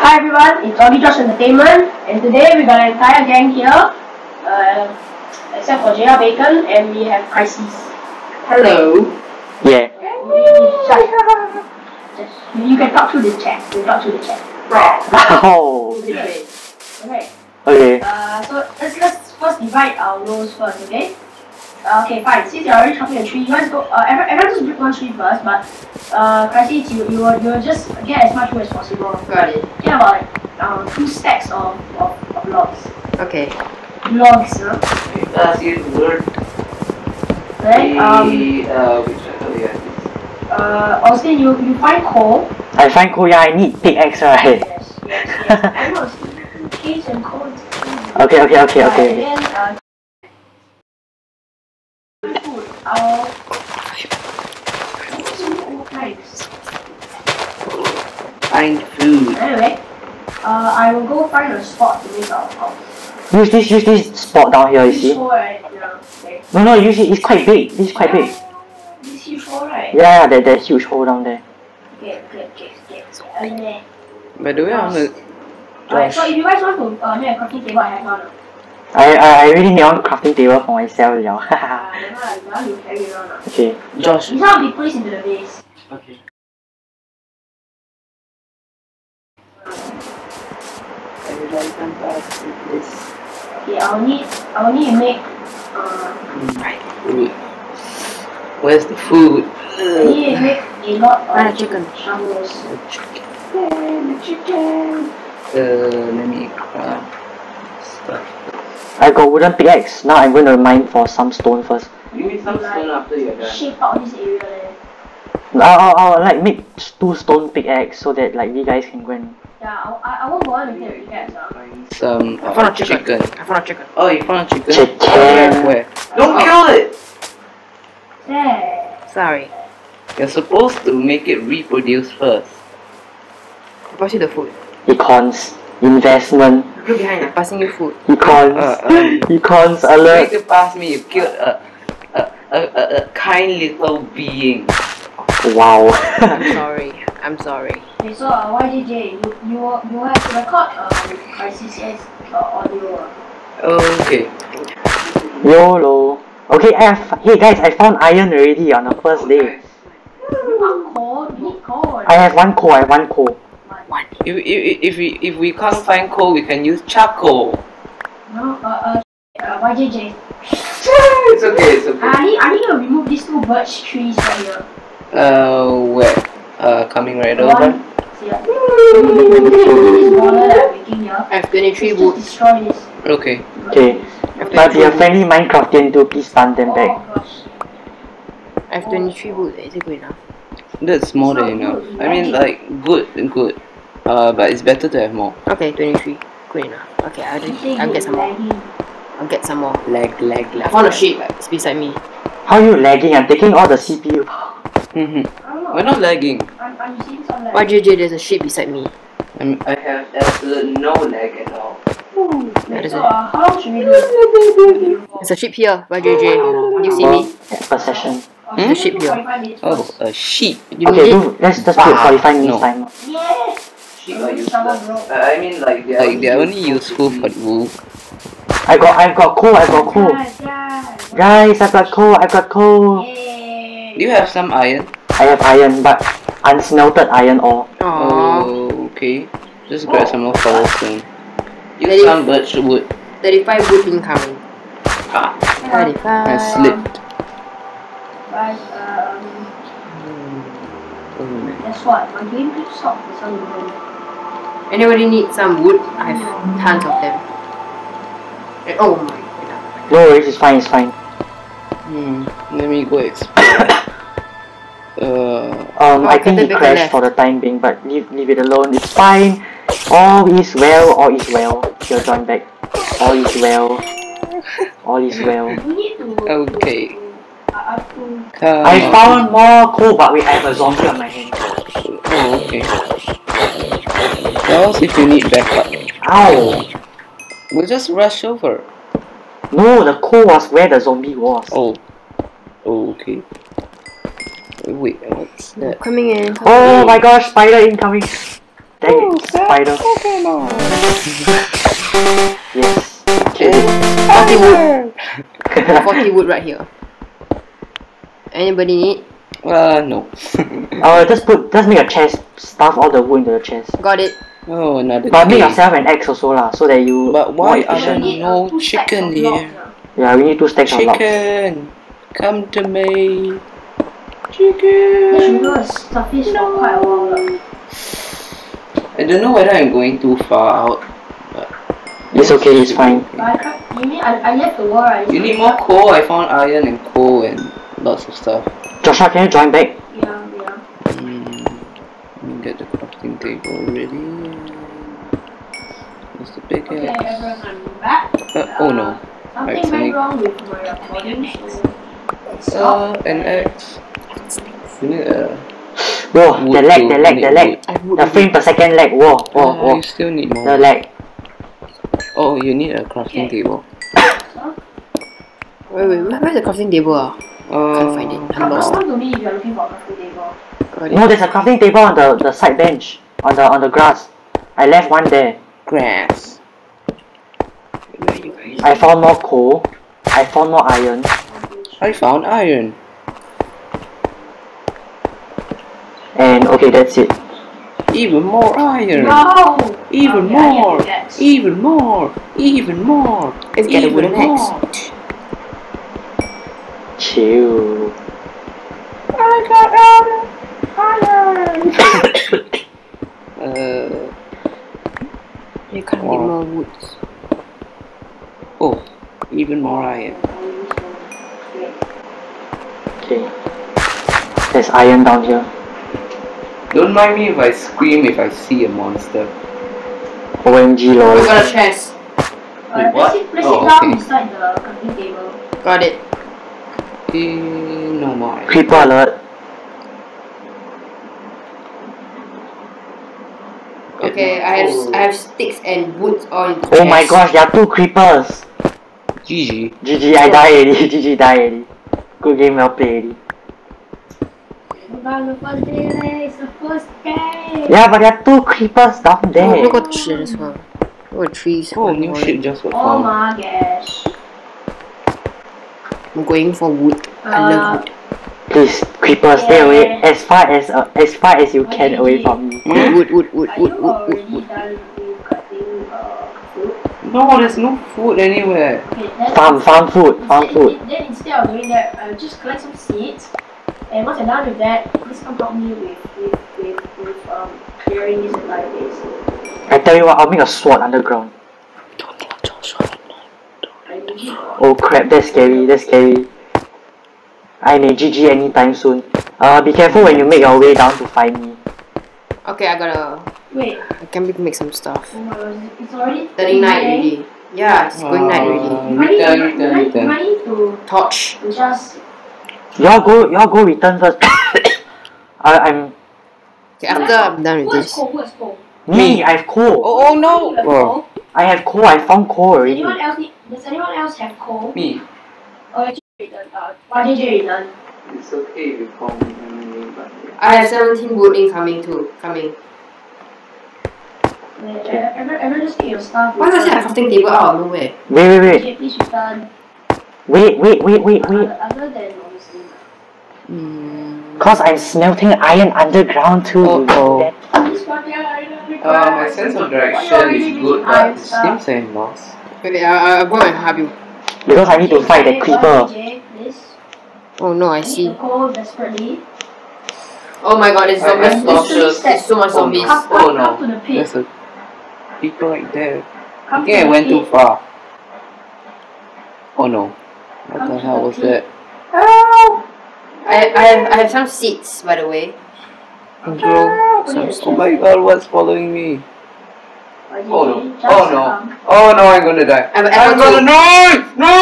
Hi everyone, it's AugiJosh Entertainment, and today we got an entire gang here, uh, except for JR Bacon, and we have Crisis. Hello. Yeah. Just, you can talk through the chat. You can talk through the chat. Oh. Okay. Okay. Okay. Uh, so let's let's first divide our roles first, okay? Uh, okay, fine. Since you're already chopping a tree, you guys go. Uh, everyone, everyone just pick one tree first, but uh, Crisis, you you you will just get as much wood as possible. Got it. Get about like um, two stacks of, of, of logs. Okay. Logs, you know. Last year's word. Then um The, uh, which one? Yeah. uh Austin, you you find coal. I find cool, yeah, I need pickaxe, right? Yes, yes, yes. I know. Caves and coal. is. Okay, okay, okay, Uh, okay. And then uh, food. I'll. Nice. Find food. Anyway, uh, I will go find a spot to make our house. Use this, use this spot down here, you This see? hole, right? Yeah. Okay. No, no, use it, it's quite big, this is quite big. This huge hole, right? Yeah, there, there's huge hole down there. Okay, okay, okay, okay. okay. By the way, I wanna. Alright, so if you guys want to uh, make a crafting table, I have one. I, I, I really need one crafting table for myself, now. Never mind, now you carry it on. okay. Josh. This one will be placed into the base. Okay. Everybody come back with this. Okay, I'll need, I'll need to make, uh, Right. Where's the food? I need to make a lot of Ah, chicken. shovels. The chicken. chicken. Uh, let me grab stuff. I got wooden pickaxe, now I'm going to mine for some stone first. You need some stone after you're done. Shape out this area there. I'll, I'll, I'll like make two stone pickaxe so that like you guys can go and... Yeah, I, I, I won't bother making a pickaxe. Uh. Some. I found a chicken. chicken. I found a chicken. Oh, you found a chicken? Chicken. Where? Where? Don't kill it! There. Sorry. You're supposed to make it reproduce first. I pass you the food. Econs. Investment. Look behind. I'm passing you food. Econs. Uh, um, Econs You alert. to pass me, you killed a, a, a, a, a kind little being. Wow. I'm sorry. I'm sorry. Okay, so uh, YJJ, you, you, you have to record um, Crisis uh, audio. Uh. Okay. YOLO. Okay, I have, hey guys, I found iron already on the first day. Not coal, we need coal. I have one coal, I have one coal. One. If, if, if, we, if we can't find coal, we can use charcoal. No, uh, uh, uh, YJJ. It's okay, it's okay. I need, I need to remove these two birch trees right here. Uh, where? Uh, coming right The over. one- See, uh, this border that I'm making here. I have 23 wood. destroy this. Okay. Okay. But we 23 are wood. friendly Minecraftian too, please stun them back. Oh gosh. I have 23 wood. Is it good enough? That's more It's than enough. I mean, like, good, good. Uh, but it's better to have more. Okay, 23. Good enough. Okay, I'll, You just, I'll you get some more. I'll get some more. Lag, lag, lag. I found a sheep. It's beside me. How are you lagging? I'm taking all the CPU. Mhm. I. We're not lagging. I'm, I'm seeing lag. YJJ? There's a sheep beside me. I'm, I have absolute no lag at all. That Wait, is so, it. how long should we do? There's a sheep here. YJJ? You see me? Per session. The sheep here. Oh, a sheep. You Okay, need it? do, let's just put 45 minutes No. time. Yeah! Sheep are useless. Uh, I mean, like, they're, like, they're only useful for the wool. I got, I got coal, I got coal. Guys, guys. Guys, I got coal, I got coal. Yay! Do you have some iron? I have iron, but unsmelted iron ore. Aww. Oh, okay. Just grab some more cobblestone. Use Ready? some birch wood. 35 wood incoming. Ah, 35. I slipped. Guys, um, Oh, guess what? My game keeps stopped for some reason. Anybody need some wood? I have tons of them. And, oh my god. No worries, it's fine, it's fine. Hmm, let me go explore. uh, Um, Oh, I think he crashed for the time being, but leave, leave it alone. It's fine. All is well, all is well. He'll join back. All is well. All is well. We need to. Okay. Uh, come I on. found more coal, but wait, I have a zombie on my hand. Oh, okay. What else if you need backup? Ow! We'll just rush over. No, the coal was where the zombie was. Oh. Oh, okay. Wait, what's that? Coming in. Coming Oh in. my gosh, spider incoming. Dang it, spider. Yes. Kill it. 40 wood. 40 wood right here. Anybody need? Uh, no. Uh, just put, just make a chest, stuff all the wood into the chest. Got it. Oh, another But make yourself an axe also lah, so that you But why are there no two chicken here? ah. Yeah, we need two stacks of logs. Chicken! Come to me! Chicken! go as for quite a while. I don't know whether I'm going too far out. But It's okay, it's fine. But I tried, you mean I, I left the war, right? you need more coal. I found iron and coal and lots of stuff. Joshua, can you join back? Yeah, yeah. Hmm. Let me get the crafting table ready. What's the big Okay, axe? everyone, I'm back. Uh, oh no. Something Right, went Sonic. wrong with my recording, so Uh, an axe. You need a Whoa, wood the lag, the You lag, the lag. wood. I would. The frame per second lag. Whoa, whoa, Uh, whoa. you still need more. The more. lag. Oh, you need a crafting Okay. table. Wait, wait, where- where's the crafting table? ah? Can't find it. Uh, Come, I'm lost. come to me if you're looking for a crafting table. Got No, there's a crafting table on the, the side bench. On the on the grass. I left one there. grass. Where are you guys? I found more coal. I found more iron. I found iron. And okay, that's it. Even more iron. No! Even Okay, I get more. the. Even more. Even more. Let's get a Even wooden axe. Chill. I got iron. uh, You can't Wow. get more woods. oh, even more iron. Okay. There's iron down here. Don't mind me if I scream if I see a monster. OMG I lol. got a chest. Uh, Wait, what? Place it, place Oh, it down okay. beside the crafting table. Got it. Eh, no more. iron. Creeper alert. Okay, I have I have sticks and woods all in the Oh my gosh, there are two creepers. GG. GG, I die already. GG, die already. Good game, well played already. About the first day, it's the first day! Yeah, but there are two creepers down Oh, there. look at the shit as well. Look trees. Oh, new ship just got Oh my gosh. I'm going for wood. I love Uh, wood. Please, creeper, stay away as far as uh, as far as you can away from me. Wood, wood, wood, wood, Are wood, wood, wood, wood. done with cutting food? No, there's no food anywhere. Okay, Farm, farm food, farm instead, food. Then instead of doing that, uh, just collect some seeds. And once you're done with that, please come help me with with with, with um clearing this entire place. I tell you what, I'll make a sword underground. I usually Oh crap, that's scary, that's scary. I may GG anytime soon. Uh, be careful when you make your way down to find me. Okay, I gotta. wait. I can make- make some stuff. Oh my god, it's already Turning night already. Yeah, it's going night Uh, already. You might need, Return, return, return. You to, Torch. to just Y'all go, y'all go return first. I, I'm Okay, after I'm done with Who has this. coal? Who has coal? me. I have coal. Oh, oh no! Oh. I have coal. I found coal Does already. anyone else need, Does anyone else have coal? Me. Oh, actually. Uh, why did you return? It's okay if you call me, but I have 17 wood incoming too. Coming. Everyone, everyone just get your stuff. Why does it have a crafting table out of nowhere? Wait, wait, wait, Okay, please return. wait, wait, wait, wait, wait. Other, other than obviously. Hmm. Cause I'm smelting iron underground too. you know Uh-oh. that. This one, yeah, I don't Uh, my sense of direction is good, but it seems I'm lost. Wait, wait, I, I'll go and help you. Because I need to fight the creeper. Oh no, I I need see. to call desperately. Oh my god, it's I have zombies. torches. There's so much Oh, zombies. Come, Oh, come, no. come to the pit. There's a people right there. Come I think I went too far. Oh no. What Come the hell the was pit. that? I, I, have, I have some seeds, by the way. And grow some Oh my god, what's following me? Why did Oh no. Oh no. Oh no, I'm gonna die. I have an I'm gonna too. no! No!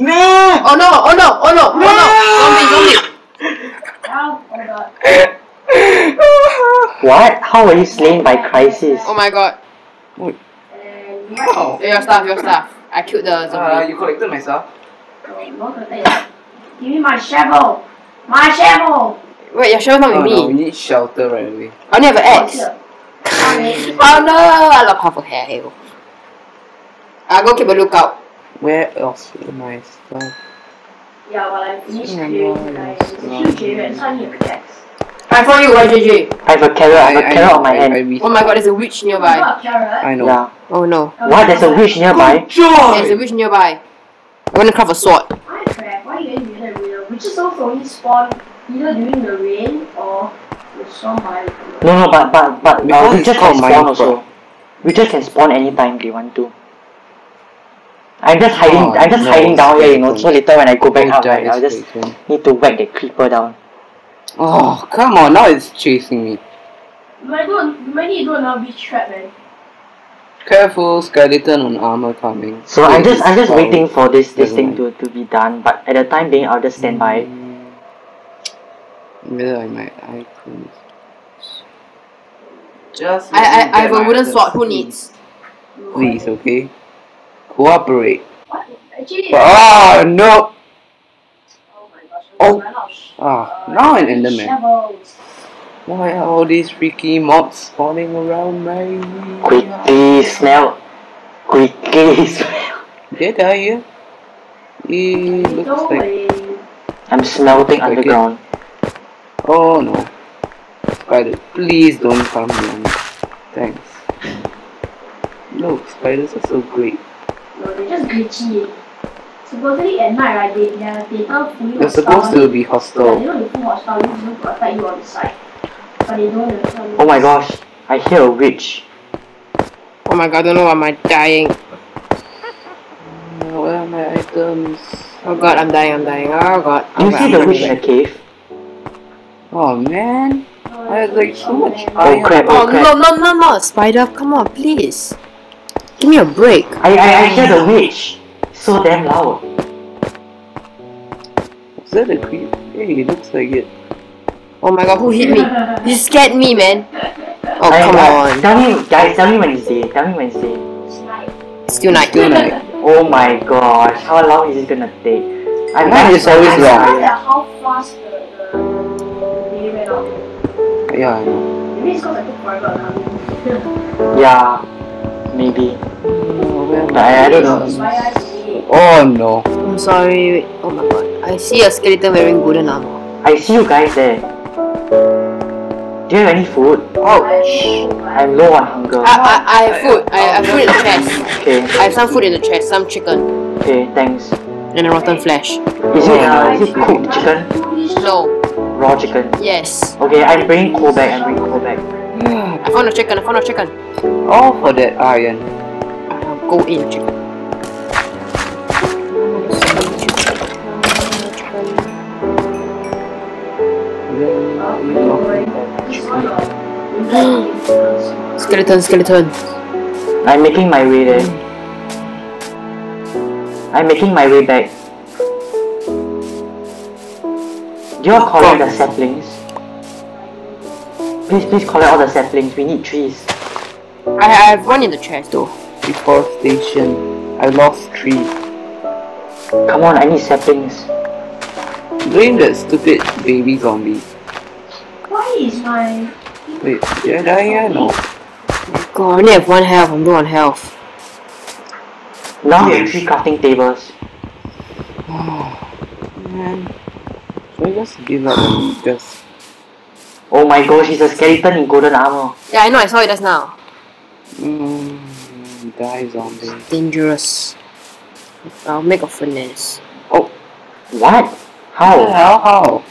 No! Oh no, oh no, oh no, oh no! Zombie, zombie! Ow, oh god. What? How were you slain by crisis? Oh my god. And you Oh. Your stuff, your stuff. I killed the Uh, zombie. you collected my stuff? go. You want to take it. Give me my shovel. My shovel. Wait, your shovel not Oh with no, we need shelter right away. I only have an Oh, axe. Here. Come Sorry. Oh no! I love half a hair hill. I'll go keep a lookout. Where else am I stuff? Yeah, well, I finished Yeah, clearing, no, guys. it's It's a not. huge area. It's not near. I found you, YJJ. I have a carrot, I have a carrot on my I, hand. I, I, Oh my god, there's a witch nearby. got? I know. Yeah. Oh no. Oh, what? There's a witch nearby? There's a witch nearby. I'm gonna craft a sword. My crap, why are you guys doing that real? Witches also only spawn either during the rain or the storm No, no, but but but uh, Because witches can spawn Minecraft. also. Witches can spawn anytime they want to. I'm just hiding. Oh, I'm just no, hiding down here, you know. So later when I go back Oh, up, right, I'll just Satan. need to whack the creeper down. Oh, come on, now it's chasing me. You might do you might need to do another beach trap, man. Careful, skeleton on armor coming. So I'm just I'm just waiting for this this thing to, to be done. But at the time being, I'll just stand by. Mm. Where are my items? Just I, I, I have a wooden sword. Who needs? Please, okay? Cooperate. What? Actually, Ah, no! oh my gosh, Oh. I ran out of sh- Ah, uh, now an enderman. Shovels. Why are all these freaky mobs spawning around me? Quickly smell. Quickly smell. Did I hear? It looks Don't like. worry. I'm smelting underground. Oh no. Spider, please don't come near me. Thanks. Look, spiders are so great. No, they're just glitchy. Supposedly at night, right, they, their data fully They're supposed to be Yeah, they hostile. know they full hostile, they just to attack you on the side. But they don't understand. Oh my gosh! I hear a witch. Oh my god, I don't know why am I dying. Uh, Where are my items? Oh god, I'm dying, I'm dying. Oh god. Do you see the witch in the cave? Oh man, I had like so much Oh crap! Oh Oh crap! no, no, no, no, Spider, come on, please. Give me a break. I, I, I hear the witch. So damn loud. Is that a creep? Hey, it looks like it. Oh my god, who hit me? You scared me, man. Oh, I- come I- on. Tell me, guys. Tell me when it's day. Tell me when it's day. Still night. Still night. Oh my gosh! How long is it gonna take? I'm Night I'm- is always I'm long. how fast Yeah, I know. Maybe it's because I took forever now. Yeah, maybe. Oh, where I, I don't know. It's why I say. Oh no. I'm sorry. wait. Oh my god. I see a skeleton wearing golden armor. I see you guys there. Do you have any food? Ouch. I'm low on hunger. I, I, I have food. I, I have food in the chest. Okay, I have some food in the chest. Some chicken okay, thanks. and a rotten flesh. Is it uh, is it cooked chicken? No. Raw chicken? Yes. Okay, I'm bringing coal back. I'm bringing coal back. I found a chicken. I found a chicken. All for that iron. Go in chicken. Skeleton, skeleton. I'm making my way there. I'm making my way back. Do you all collect the saplings? Please, please collect all the saplings. We need trees. I, I have one in the chest though. Deforestation. I lost three. Come on, I need saplings. Blame that stupid baby zombie. Why is my Wait, did I die here? No. Oh God, I only have one health. I'm low on health. Now we have three crafting tables. Oh, Man. Should I just give up and just... Oh my gosh, he's a skeleton in golden armor. Yeah, I know. I saw it just now. Mm, die zombie. Dangerous. I'll make a furnace. Oh, what? How? How? How?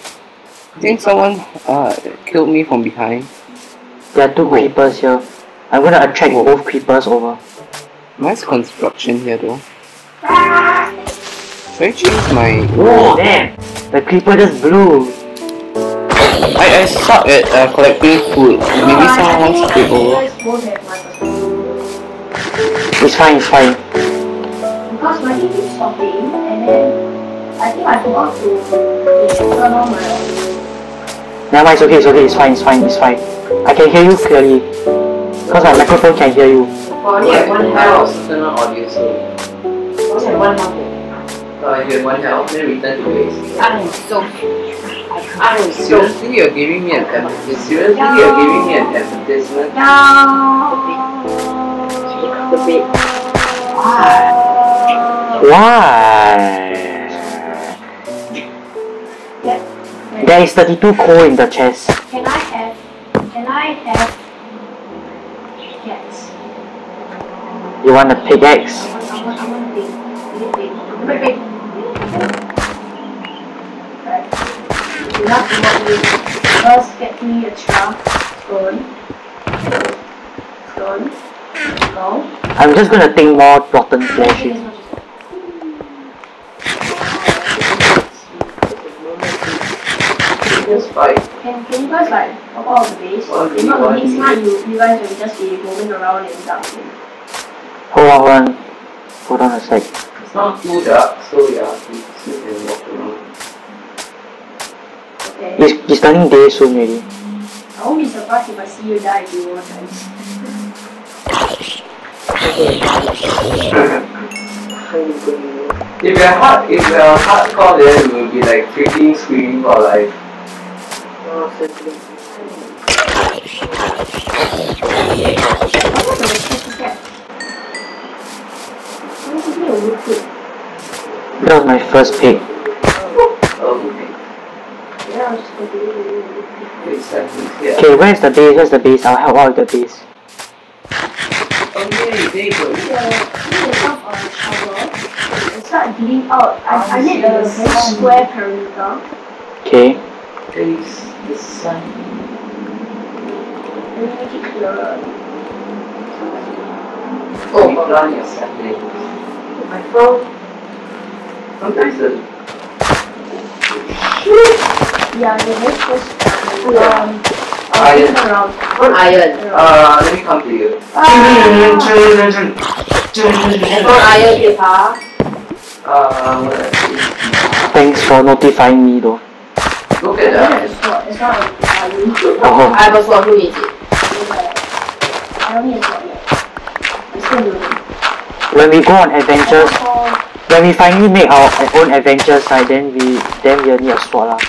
I think someone uh killed me from behind. There are two creepers here. I'm gonna attract both creepers over. Nice construction here though. Should I change my... Oh damn! The creeper just blew. I, I suck at uh, collecting food. Maybe someone wants to take over. It's fine, it's fine. Because my thing keeps stopping and then I think I forgot to, to turn on my Never mind, it's okay, it's okay, it's fine, it's fine, it's fine. I can hear you clearly. Because my microphone can hear you. I only have one health. audio so I only have one health. I have one health, then return to base. I'm so I am so Seriously, you're giving me an advertisement. Seriously, you're giving me an advertisement. No. the bed. Why? There is 32 coal in the chest. Can I have? Can I have? Yes. You want a pickaxe? I want. I want. I want big. Big. Right. Enough to what we first get me a trunk. Stone. Stone. Go. I'm just gonna think more rotten flesh. As in. much as Just fight. Can, can you guys like hop out of the base? One If not, the next minute. time you, you guys will just be moving around in dumping. Hold on, hold on. Hold on a sec. It's not too dark, so yeah, you still can walk around. Okay. It's, it's turning day soon already. I won't be surprised if I see you die a few more times. If we're hard, if we're hardcore, then we'll be like freaking screaming for like. Oh, simply. That was my first pick. Oh, Yeah, I was just going to do it. exactly. Yeah. Okay, where's the base? Where's the base? I'll help out with the base. Okay, there you go. Need a need a top or a shovel and start digging out. I, I need a square perimeter. Okay. Face the sun. and make it clearer. Oh, hold on your settings. My phone. Sometimes the Yeah, you're very close. Um, Iron. I'll around. Phone iron. uh, let me come to you. Ah, And phone iron is huh? Uh, what is it? Thanks for notifying me though. Look I at don't that. have a sword. It's not a value. Oh, I have a phone. Who is it? I don't need a sword yet. I'm still learning. When we go on adventures, oh, oh. when we finally make our own adventures, right, then we then we'll need a sword lah.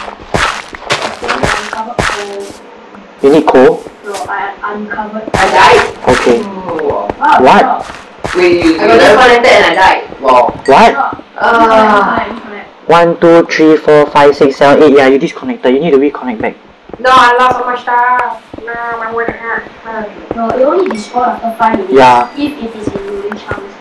You need coal? No, I uncovered. I died. Okay. Oh, wow. Wow, What? stop. Wait, you I got disconnected and I died. Wow. What? Stop. Disconnect, disconnect. One, two, three, four, five, six, seven, eight. Yeah, you disconnected. You need to reconnect back. No, I lost all my stuff. No, my word hurt. No, it only despawn after 5 minutes. Yeah. If it is in rolling chunks.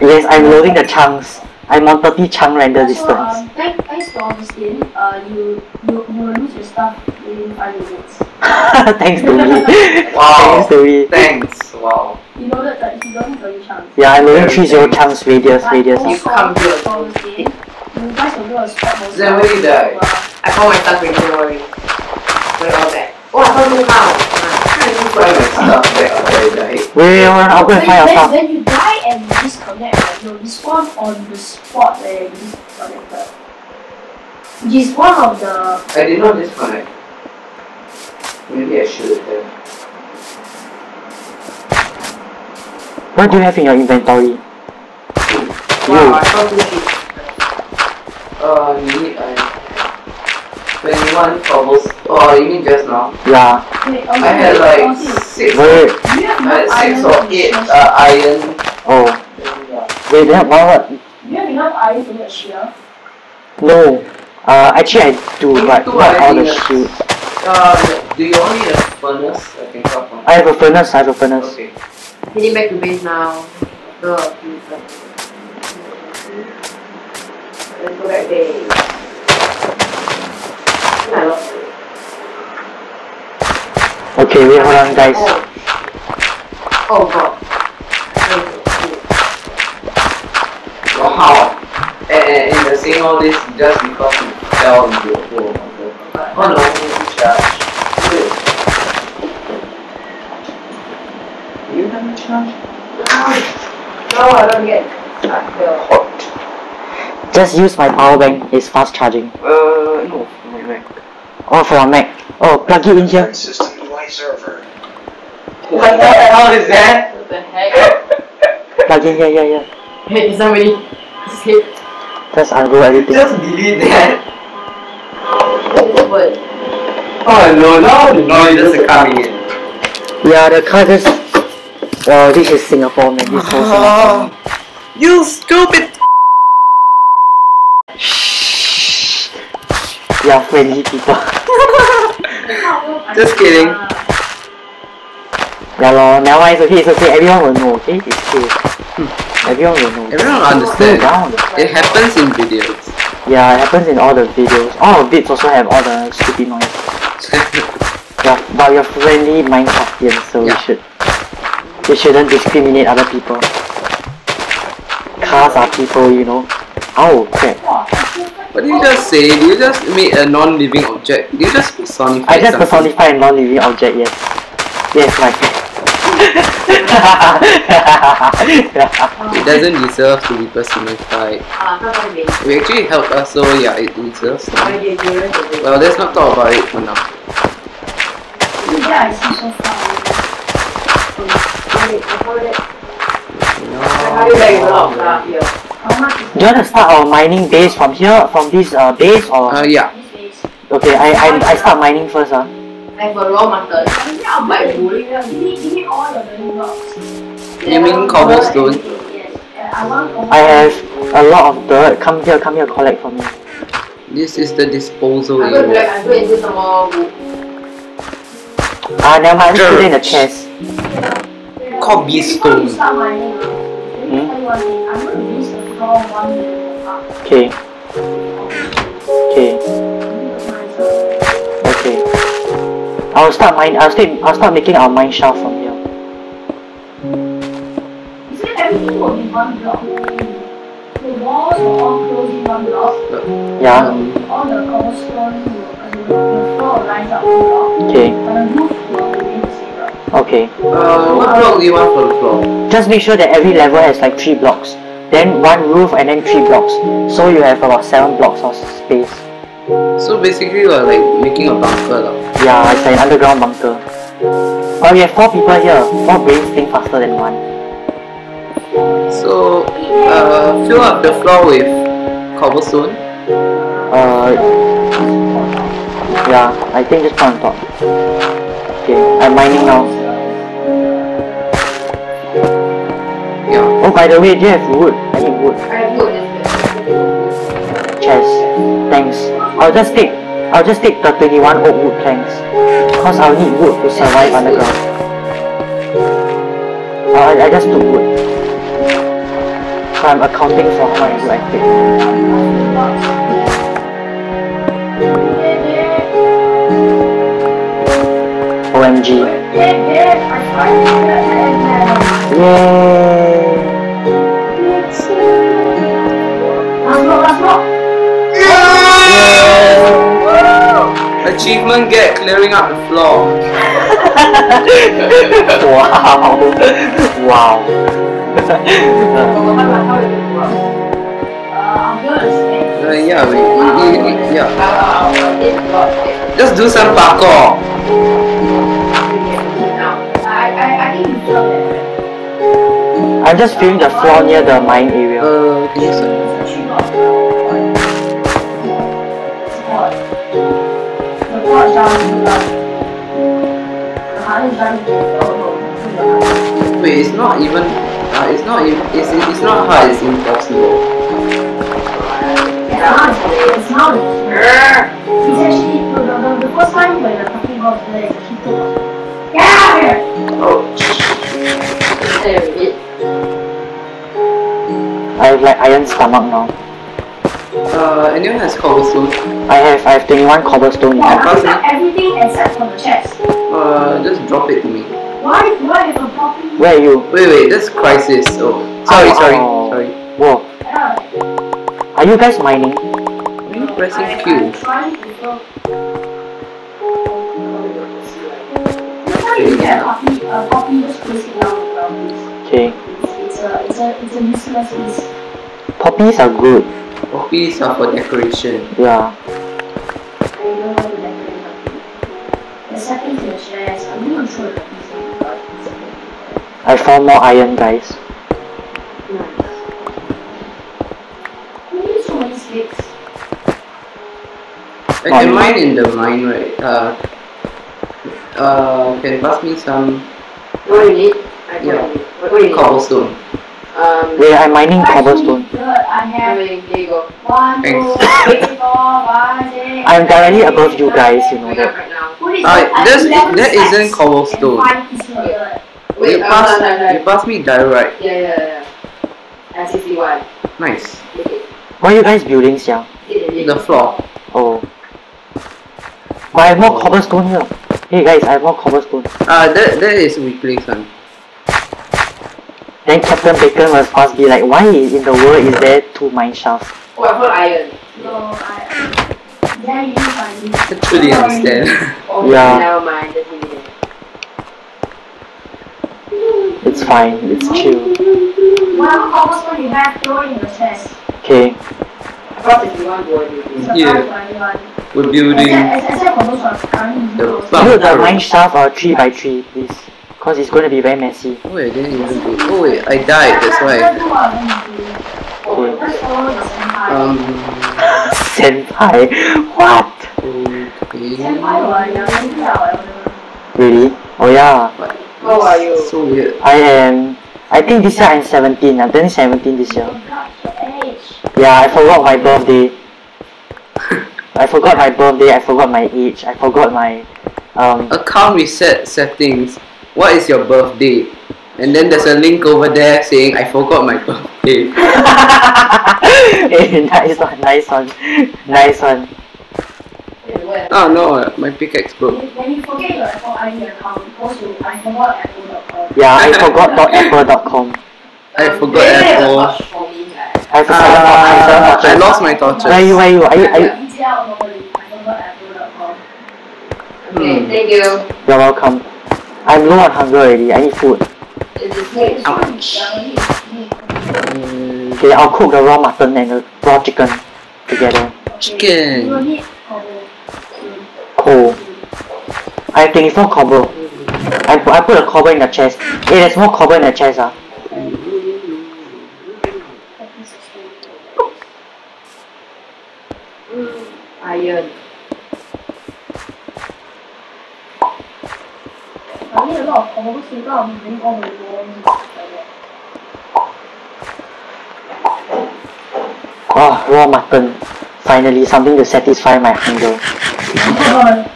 Yes, I'm loading the chunks. I'm on 30 chunk render So, distance. um, thank, thanks to Augustine, uh, you, you, you will lose your stuff within 5 minutes. Thanks to me. Wow. Thanks to me. Thanks. Wow. He loaded, the, he loaded 30 chunks. Yeah, I'm loading 30 chunks radius, But radius. You come here. for Augustine, you guys will do a spot most Then where you die? I found my stuff already, don't worry. Where all that? Oh, I. I my stuff back after I died. Wait, wait, hold on, I'll go and find your when, you die and you disconnect, right, you'll respawn on the spot where you disconnected. Which is one of the I did not disconnect. Maybe I should have. What do you have in your inventory? Wow, I found sheets. Uh, you need uh, 21 cobbles. Oh, you mean just now? Yeah. wait, I had like six, Wait, Do you have had enough six iron or to eight make a uh, iron. oh. Yeah. Wait, then what? Do you have enough iron to make a shear? No. Uh, actually I do, Only but not all the iron. Uh, do you only have furnace? I can craft. I have a furnace, I have a furnace. Okay. Heading back to base now. Go. Let's go back there. I. Okay, wait, hold on guys. Oh. Oh god. Wow. And, and, and you're saying all this just because you fell into a pool of water. Oh no, recharge. Good. Do you have a charge? No, I don't get. I feel. Just use my power bank, it's fast charging. Uh, no, my Mac. Oh, for your Mac. Oh, plug it in here. Current system UI server. What the hell is that? What the heck? Plug in here, here, here. Hey, did somebody escape? Just undo everything. Just delete that. open. Oh no, now the noises are coming in. Yeah, the car just. Wow, this is Singapore, man. This is so Singapore. you stupid! Yeah, friendly people. Just kidding. yeah, lor. Never mind. It's okay. It's okay. Everyone will know. Okay, it's okay. Hmm. Everyone will know. Everyone Slow understands. down. It happens in videos. Yeah, it happens in all the videos. All of it also have all the stupid noise. Yeah, but you're friendly Minecraftians, so you Yeah. should you shouldn't discriminate other people. Cars are people, you know. Oh crap! What did you just say? Did you just make a non-living object? Did you just personify I just something? personify a non-living object. Yes, yes, my friend. It doesn't deserve to be personified. Ah, kau kau base. We actually helped us, so yeah, it deserves. Kau dia dia dia. Well, let's not talk about it for now. Yeah, I see so far. How do you like block lah here? How much is Do you want to start our mining base from here, from this uh, base, or Uh, yeah. this base? okay? I I I start mining first, ah. I have a raw mutton. I'll buy buy wood. Give me, give me all your building blocks. You mean cobblestone? Yes. Uh, I want. I have a lot of dirt. Come here, come here, collect for me. This is the disposal I'm going area. I'm going to do some more wood. Ah, never mind. Just put it in the chest. Cobblestone. Before start mining, Hmm? Okay, okay, okay. I'll start mine. I'll start. I'll start making our mine shaft from here. You said everything will be one block. The walls will all close in one block. Yeah. All the cobblestone will, the, the floor will rise up one block. Okay. But the roof will remain the same block. Okay. Uh, what block do you want for the floor? Just make sure that every level has like three blocks. Then one roof and then three blocks. So you have about seven blocks of space. So basically, we're like making a bunker. lah. Yeah, it's an underground bunker. But we have four people here. Four brains think faster than one. So, uh, fill up the floor with cobblestone. Uh, yeah, I think just put on top. Okay, I'm mining now. Oh, by the way, do you have wood? I need wood. I have wood. Chest. Thanks. I'll just take. I'll just take the 21 oak wood planks. Cause I'll need wood to survive underground. Uh, I, I just took wood. So I'm accounting for how much wood I take. OMG. Yay! Achievement get clearing up the floor. Wow! wow! Uh, yeah, we, we, we, we- yeah. Just do some parkour. I'm just feeling the floor near the mine area. Uh, can you Wait, it's not even. Uh, it's not. even- It's it's not hard. It's impossible. It's not. It's actually the, the, the first time when I'm talking about the it's actually too Get out of here! Oh. I have like iron stomach now. Uh, anyone has cobblestone? I have I have 21 cobblestone in Wow, my I pass picked everything except for the chest. Uh, just drop it to me. Why do I have a poppy? Where are you? Wait, wait. That's crisis. Oh, sorry, sorry, Oh. sorry. Whoa. Yeah. Are you guys mining? Why are you pressing I- Q? I'm trying to fill. Next time you get a poppy, a poppy, just place it down the. Okay. It's, it's a, it's a, it's a useless piece. Poppies are good. Poppies are for decoration. Yeah. I don't know how to decorate them. The settings in the chest, I'm not sure if it's in but it's okay. I found more iron guys. We need so many sticks. Oh, Sorry. am in the mine right? Uh, uh, can pass me some What do you need? I Yeah. what you need. What do you need? cobblestone. Um, Wait, I'm mining cobblestone. I how have many? There you go. one, two, Thanks. three, four, five, six. I'm directly above you guys, you know that. up right now. Put Uh, at there's- 11 that isn't cobblestone. and five pieces of dirt. Wait, um, uh, pass, no, no, you no. pass me diorite. Yeah, yeah, yeah. At 61. Nice. Okay. What are you guys building, Sia? The floor. Oh. But I have more cobblestone here. Hey guys, I have more cobblestone. Uh, that, that is replacement. Then Captain Bacon must, must be like, why in the world is there two mine shafts? Oh, I found iron. No, I. Yeah, you find it. I truly understand. oh, Yeah. never mind. Just leave. It's fine, it's chill. Well, almost cobblestone you have, throw in your chest. Okay. I brought 61 board with me. It's a Yeah. prize. We're building. Except, except for those who are currently The heroes. bump. Build the mine shaft uh, 3 by 3 please. Cause it's gonna be very messy. Oh, wait, I didn't even do Oh, wait, I died. That's why. Let's do what we're gonna do. Okay. Let's follow the senpai. Um. Senpai. What? Okay. senpai or you're going to our elder. Really? Oh yeah. How are you? So weird. I am. I think this year I'm 17. I'm turning 17 this year. Forgot your age. Yeah, I forgot my birthday. I forgot my birthday. I forgot my age. I forgot my um. Account reset settings. What is your birthday? And then there's a link over there saying I forgot my birthday. hey, eh, nice one, nice one, nice one. Oh no, my pickaxe broke. When when you forget your Apple ID account, it goes to I forgot apple.com. Yeah, I forgot .apple.com. I forgot Apple. I have to Uh. Ah, I I lost my torches. Where are you? Where are you? Are you? Are you? ETL normally, I forgot apple.com. Hmm. Okay, thank you. You're welcome. I'm low on hunger already. I need food. Wait, so you shall need- Okay, I'll cook the raw mutton and the raw chicken together. Chicken. You will need cobble. Cool. I have 24 cobble. I, pu- I put a cobble in the chest. Hey, there's more cobble in the chest. Ah. Iron. I need a lot of cobble, so you gotta bring all the bones and stuff like that. Oh, raw mutton. Finally, something to satisfy my hunger. God,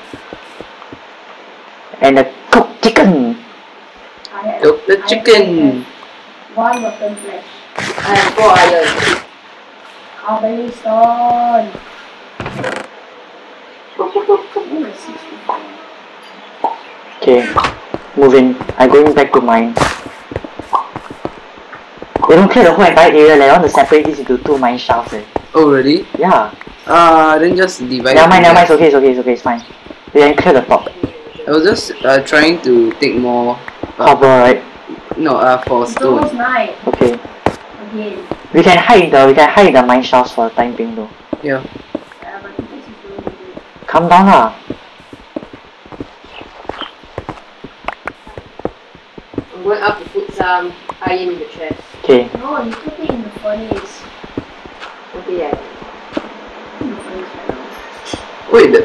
And the cooked chicken. I have, Cook the chicken. one rotten flesh. I have four iron. Cobblestone. Ooh, it's 64. Okay, moving. I'm going back to mine. They don't clear the whole entire area. They want to separate this into two mine shafts. Eh. Oh really? Yeah. Uh, then just divide. Never mind, it. never mind. It's okay, it's okay, it's okay, it's fine. Then clear the top. I was just uh, trying to take more. Uh, Cover, right? no, uh, for It's almost stone. night Okay. again. We can hide in the we can hide the mine shafts for the time being though. Yeah. Uh, but this is really good. Calm down lah. I'm going up to put some iron in the chest. Okay. No, you put it in the furnace. Okay, yeah. In the furnace right now. Wait, the,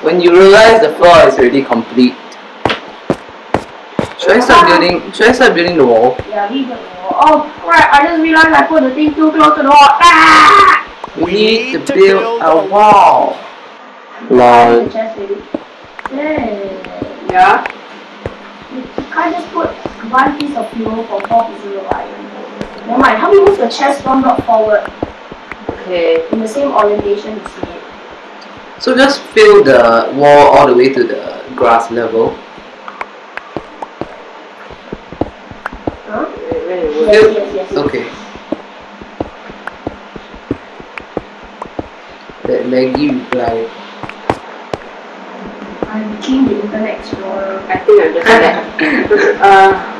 when you realize the floor is already complete, should I start building? Should I start building the wall? Yeah, we got the wall. Oh crap, I just realized I put the thing too close to the wall. Ah! We need to build a wall. Lol. The chest, baby. Yeah. Yeah. You you can't just put one piece of fuel for four pieces of iron. Never mind, help me move the chest one block forward Okay. in the same orientation you see it. So just fill the wall all the way to the grass level. Huh? Fill- Yes, yes, yes. Okay. That laggy reply. I'm the Internet Explorer. I think I'm just that. uh,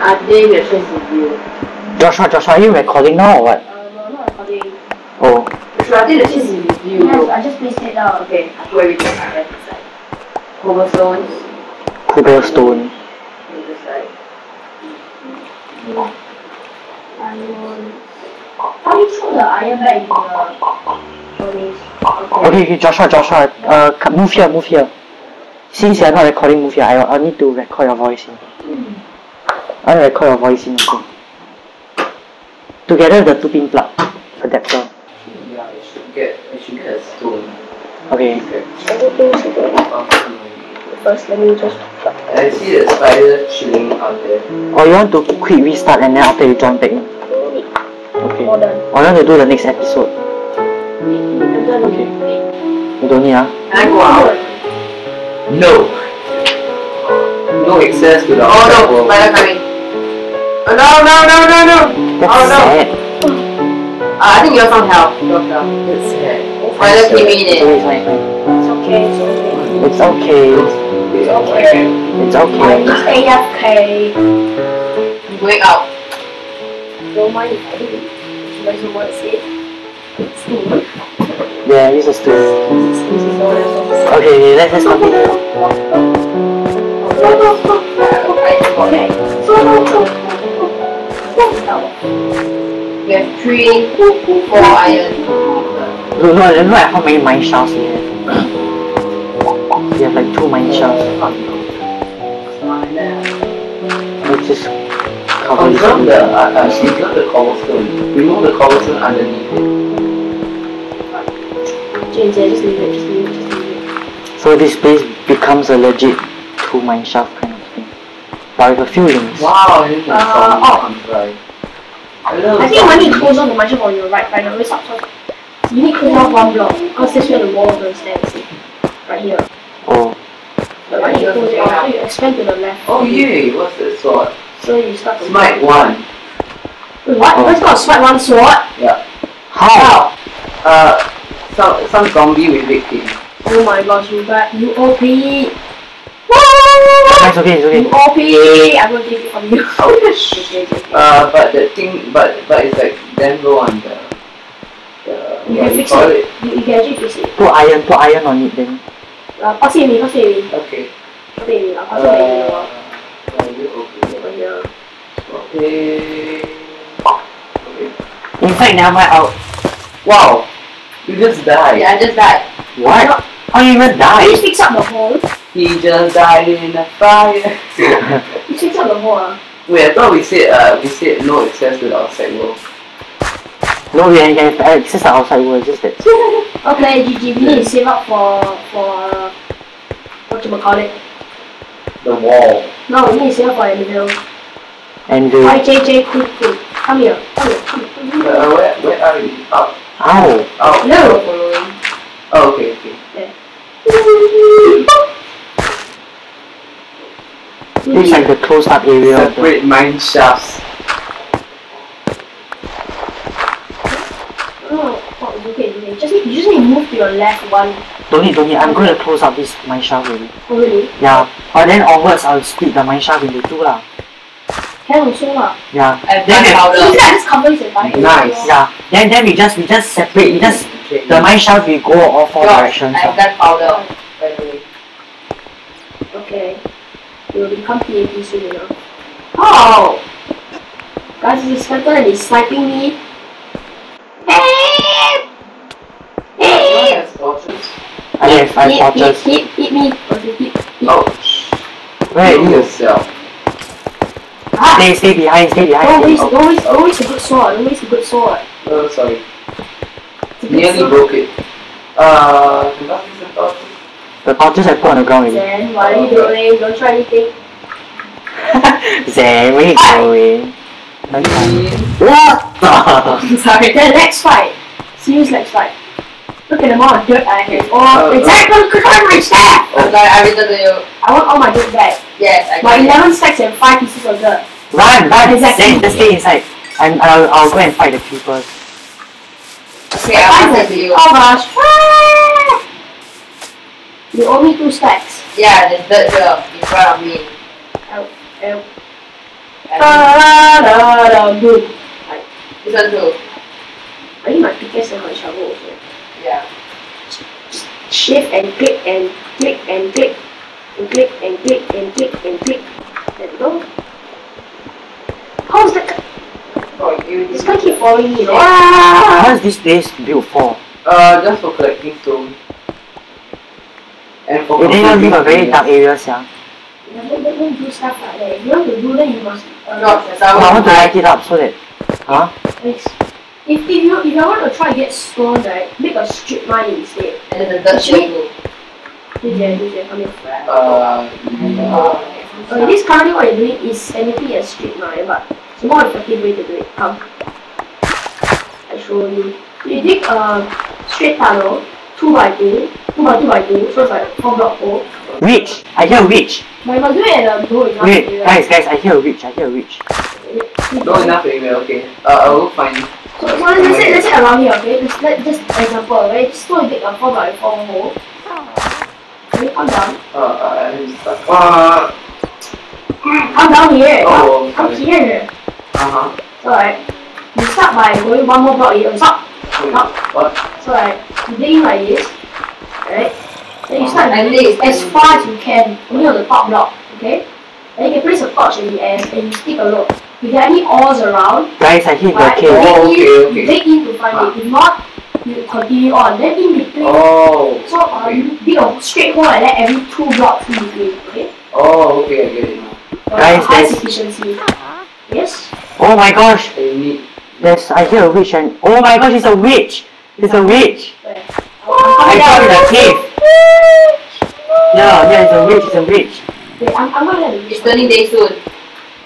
I think the chest is you. Joshua, Joshua, are you recording now or what? Uh, no, not recording. Oh, So I think the chest is with you. Yes, I just placed it down. Okay, I put everything on the left side. Cobblestones. cobblestone. on the side. Iron. How do you throw the iron back into the for. Okay, okay, Joshua, Joshua, uh, move here, move here. Since you're not recording, movie. I, I need to record your voice in. I want to record your voice in also. Together with the two pin plug adapter. Yeah, I should get, I should get a stone. Okay. Everything's good. First, let me just plug. I see the spider chilling out there. Or you want to quick restart and then after you join back in? Okay. Hold on. Or you want to do the next episode? I'm. Okay. You don't need ah? Can I go out? No. No access to the Oh no, world. spider coming. Oh, no, no, no, no, no. That's Oh, no. sad. Uh, I think you have some help. You have help. It's sad. Spider came in It's and okay, it's okay. It's okay, it's okay. It's okay. It's I'm okay. just I'm going out. Don't mind if I do. You guys know what it said? Steam. Yeah, use a stool. This is all that's Okay, okay, let's, let's continue. Okay. We have three, four iron. Look, look, look at how many mine shafts we have. We have like two mine shafts. Let's just cover this. drop the, uh, uh, the cobblestone. Remove the cobblestone underneath it. James, yeah, just leave it, just leave it, just leave it. So this place becomes a legit two mine shaft kind of thing. But with a few links. Wow, and then Uh, zombie oh. comes by. Hello, I think I need to close on the mansion on your right, right now. Wait, stop, stop. You need to close off one block, because this where the wall is going to stand, see? Right here. Oh, So I need to close it off, you expand to the left. Oh yay, what's this sword? So you start to Smite one. Wait, what? Oh. Let's go smite one sword? Yeah. How? Uh, some, some zombie with big teeth. Oh my gosh, you got you OP! It's okay, it's okay. You okay. OP! I'm gonna take it from you. Ouch. Okay, okay, okay. Uh, but the thing, but but it's like damn low on the. the You can fix call it. You, you can actually fix it. Put iron, put iron on it then. Uh, pass it to me, pass it to me. Okay. Pass it to me, I'll Uh, pass it to you. Uh, are you okay? over here. Okay. Okay. In fact, never mind. I'll... Wow, you just died. Yeah, I just died. What? How you even Can He die? fix up the hole? He just died in a fire. You fix up the hole. Wait, I thought we said uh we said no access to the outside world. No, we have access to outside world, just that. Okay, GG, we need to save up for, for, uh, what you call it? The wall. No, we need to save up for Annabelle. And the... Alright, JJ, cool, cool. Come here, come here, come here. Come here. Uh, where where are you? Up. Ow! Oh. No. Oh, okay, okay. Yeah. Looks like the closed up area of the... Separate mine shafts. Oh, oh, okay, it's okay. Just you just need to move to your left one. Don't need, don't need. I'm going to close up this mine shaft already. Oh, really? Yeah. But then onwards, I'll split the mine shaft into two lah. Can also lah. Yeah. I Then gun we- powder. Easy lah, just cover this entire Nice. Yeah. Then then we just we just separate. We just Okay. the mine shaft we go all four George, directions. I have lah. powder. By the way. Okay. You will become PAP soon enough. Oh! Guys, this skeleton and he's sniping me. Help! No one Help! torches. I have I hit, have hit, hit, hit me. Okay, hit, hit. Oh. Where are you? yourself. Ah! Stay stay behind. Stay behind. Don't stay waste, don't waste, don't waste a good sword. Don't waste a good sword. Oh, sorry. It's a Nearly sword. broke it. Uh, the torches? The torches I put on the ground already. Zen, what are you doing? Don't try anything. Zen, where are you going? Okay. What the? Sorry. Then next fight. Serious next fight. Look at the amount of dirt I have. Oh, Oh, exactly. Look at my staff. I'm sorry, I returned to you. I want all my dirt back. Yes, I My got it. 11 stacks and 5 pieces of dirt. Run, run! Exactly. Zen, just stay inside. And I'll, I'll go and fight the creepers. Okay, I'll pass it to you. Oh gosh. Ah! You owe me two stacks. Yeah, there's dirt here in front of me. Ow, ow. And Ah, da, da, good. this one too. I need my pickaxe and my shovel also. Yeah. Shift and click and click and click and click and click and click and click. There we go. How's that? For you. This guy keep following me, you know? How is this place built for? Uh, just for collecting stone. And for You didn't even leave a very dark area, yeah. Don't, don't, don't stuff like that. If you want to do that, you must. Uh, George, that's I want to light it up so that. Huh? If, if you if you want to try to get stone, right, make a strip line instead. And then the dirt shovel. DJ, DJ, come here. Uh, Oh, Okay, this currently what you're doing is technically a straight line, but it's a more effective way to do it. Come. I show you. You dig a straight tunnel, 2 by 2, 2 by 2 by 2, so it's like 4 block hole. Witch! I hear a witch! But you must do it at a low enough Wait, area. guys, guys, I hear a witch, I hear a witch. no enough area, okay. Uh, I will find So, so let's say, let's say around here, okay? Just, let, just example, right? Just go and dig a 4 by 4 hole. Okay, come down. Uh, uh, I'm stuck. Uh, Come down here. Oh, come, come here. Uh-huh. So, right, you start by going one more block here. Stop. Wait, what? So like you dig in like this, right? Then you start And digging this. as far as you can, only on the top block, okay? Then you can place a torch at the end and you stick a rope. If there are any ores around, Guys, I hit right, you cave. Oh, okay, okay. you dig in to find it. If not, you continue on. Then in between, Oh. so uh, you dig a straight hole like that every two blocks in between, okay? Oh, okay, I get it now. For Guys, high efficiency. Yes? Oh my gosh! Yes, I hear a witch and. Oh my gosh, it's a witch! It's a witch! Where? I I'm found in a cave! Yeah, yeah, it's a witch, it's a witch. down. Wait, I'm, I'm gonna let the It's turning day soon.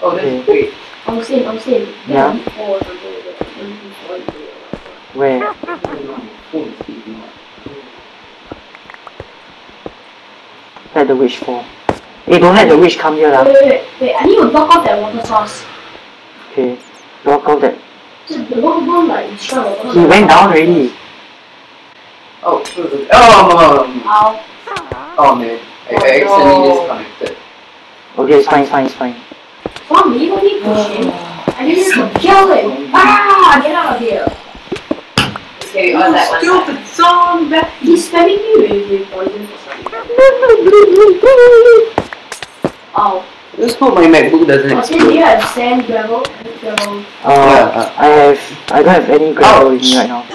Oh, that's great. I'm saying, I'm saying. Yeah. Before or something like that. Maybe before you do it. Where? Phone is speaking. Let the witch fall. Hey, don't let the witch come here Wait, lah. wait, wait, wait, I need to block off that water source. Okay. Block out that. Just the water bomb like destroy the water He went down already. Oh, oh, um, Ow. oh man. I, I Oh, accidentally disconnected. Okay, it's fine, it's fine, it's fine. From me, what are you pushing? I need to kill him. Ah, get out of here. Okay, we that Stupid zombie! He's spamming me with, with poison for some reason. Oh. Let's hope my MacBook doesn't Oh, since explode. you have sand, gravel, gravel, Uh, uh, I have, I don't have any gravel with me right now.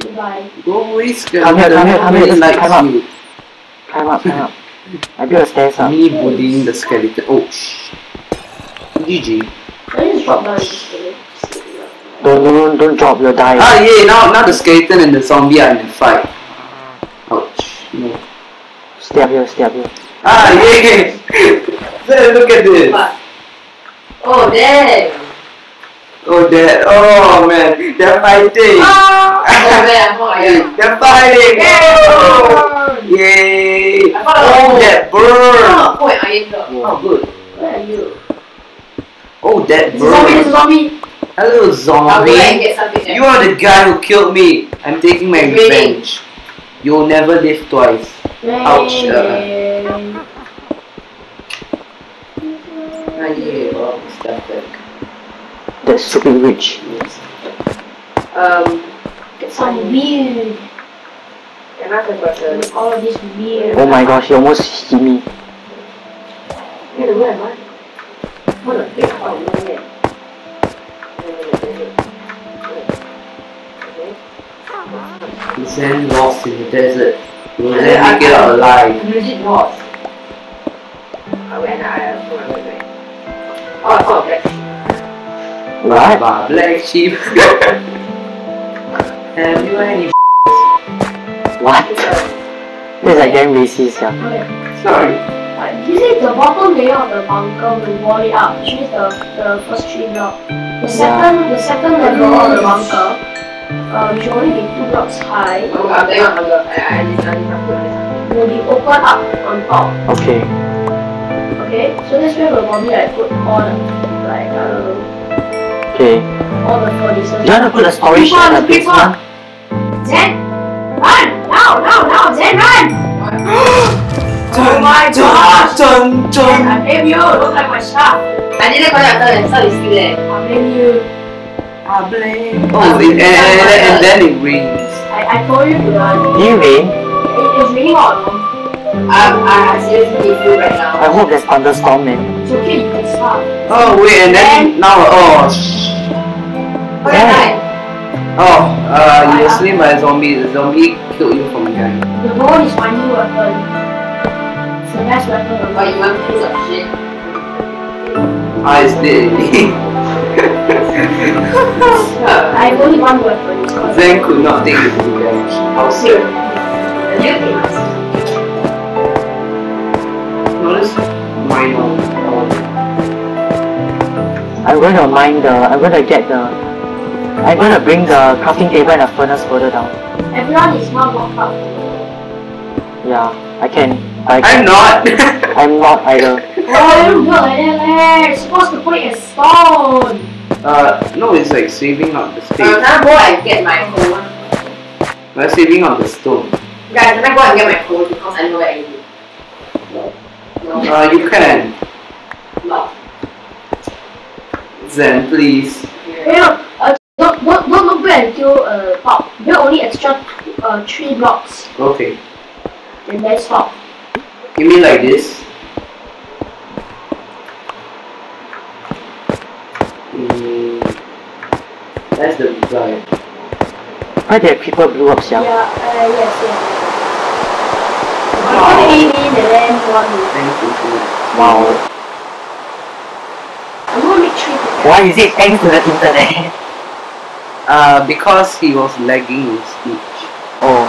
goodbye. Go away, Scam. Come here, come here, come here, Nobody let's climb up. likes you. Climb up, climb up. I built a stairs up. Me bullying the skeleton. Oh, shh. GG. I just drop down and just kill it. Don't, don't, don't drop, you'll die. Ah, yeah, now, now the skeleton and the zombie are in a fight. Ouch. No. Stay up here, stay up here. Ah, yeah! There, Look at this! What? Oh, damn! Oh, that. Oh, man. They're fighting! Oh, man, oh, yeah. They're fighting! Oh! Yay! I Oh, that burn! Oh, iron block. Oh, good. Where are you? Oh, that a zombie, zombie. Hello, I'll go and zombie! get something there. You are the guy who killed me. I'm taking my revenge. You'll never live twice. Ouch, uh. Raining. Yeah, well, stuff like That stupid witch. Um, Get some weird. another person. With all of this weird. Oh my gosh, he almost hit me. Where, where am I? I'm gonna pick out your head. Zen lost in the desert. Will Yeah, Zen I- make it out alive? I'm legit lost. Oh, wait, nah, I don't know, wait, wait. Oh, I saw a black sheep. What? Bah, black sheep. Have you any What? It's a- This is like damn racist, yeah. Okay. Sorry. Uh, this is the bottom layer of the bunker when you wall it up, which is the, the first three block. The second the second level of the bunker, uh, which will only be two blocks high, Oh, I'm you, I, I I I will be opened up on top. Okay. Okay? So that's where we'll probably like put all like I don't know Okay. all the furnaces. Do you want to put a storage People, in the people. basement? Zen! Run! Now, now, now, Zen run! oh my gosh! Dun, Zen, I blame you, look like my stuff. I didn't connect after the sun is still there. I blame you. I blame. Oh, it, and, and, and then it rains. I, I told you to run. You rain? It, it's raining all along. I, I, I seriously need food right now. I hope there's thunderstorm, man. It's okay, you can stop. Oh wait, and then now oh. Sh- Oh, yeah, Oh, uh, you were slain by a zombie. The zombie killed you from behind. The bone is my new weapon. It's the best weapon of But you want piece of shit. Ah, it's dead. I have only one weapon. It's Zen could not take the full damage. How sad. The new things. No, this mine on. I'm going to mine the. I'm going to get the. I'm going to bring the crafting table and the furnace further down. Everyone is one block up. Yeah, I can. I I'm not. I'm not either. Oh, you don't do it like that, leh. You're supposed to put it as stone. uh, no, it's like saving up the Uh, space. can I go and get my phone? We're saving up the stone. Guys, can I go and get my phone because I know where it is? No. No. Uh, you can. No. Zen, please. You know, uh, don't, don't, don't, don't wait until uh, pop. Build only extra uh, three blocks Okay. and then stop. You mean like this? Mm, that's the design. Why did people blew up, Xiao? Yeah, Xiao? uh, yes, yes. One aim in and one move. Thank you so. Wow. I'm gonna make. Why is it thanks to the internet? Uh, because he was lagging in speech. Oh.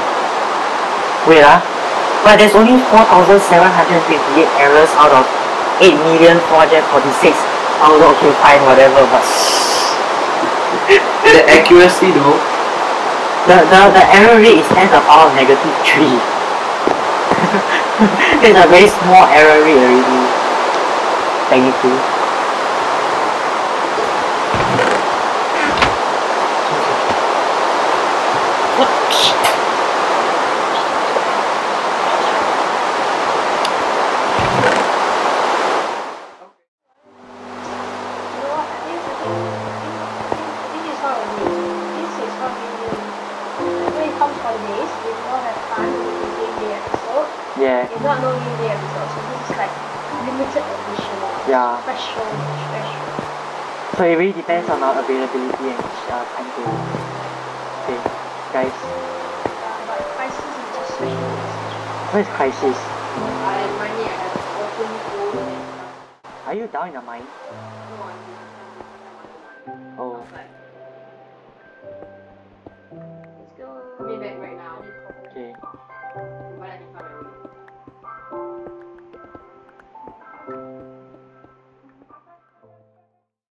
Wait ah. But there's only 4,758 errors out of 8,446,000. Okay, fine, whatever. But The accuracy though. the, the, the error rate is 10 to the power of negative 3. It's a very small error rate already. Technically. It really depends on our availability and uh, time to. Okay, guys. Uh, crisis is just special. Where's Crisis? I have money, I have open phone and stuff. Are you down in the mine?